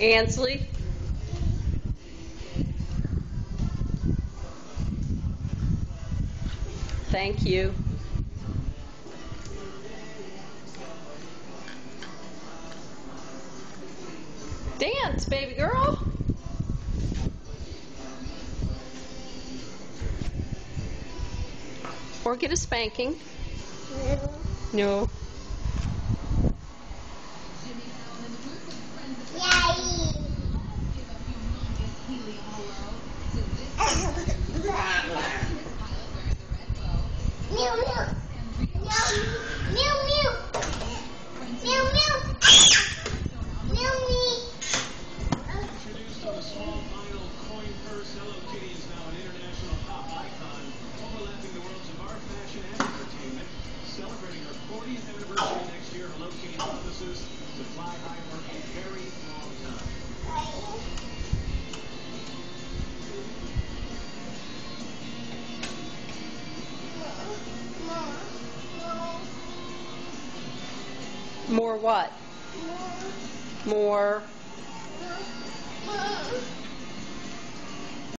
Ansley? Thank you. Dance, baby girl. Or get a spanking. No. no. More what? More.